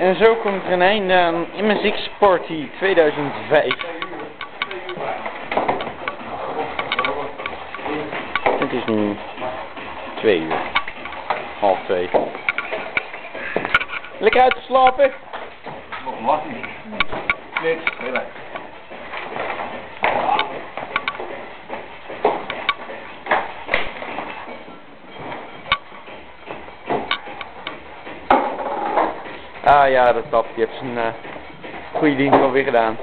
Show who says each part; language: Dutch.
Speaker 1: En zo komt er een einde aan MSX Party 2005. Het is nu twee uur. Half twee. Lekker uitgeslapen?
Speaker 2: Nog wat niet. Niks, relax.
Speaker 1: Ah ja, dat tap. Je hebt zijn uh, goede dienst alweer gedaan.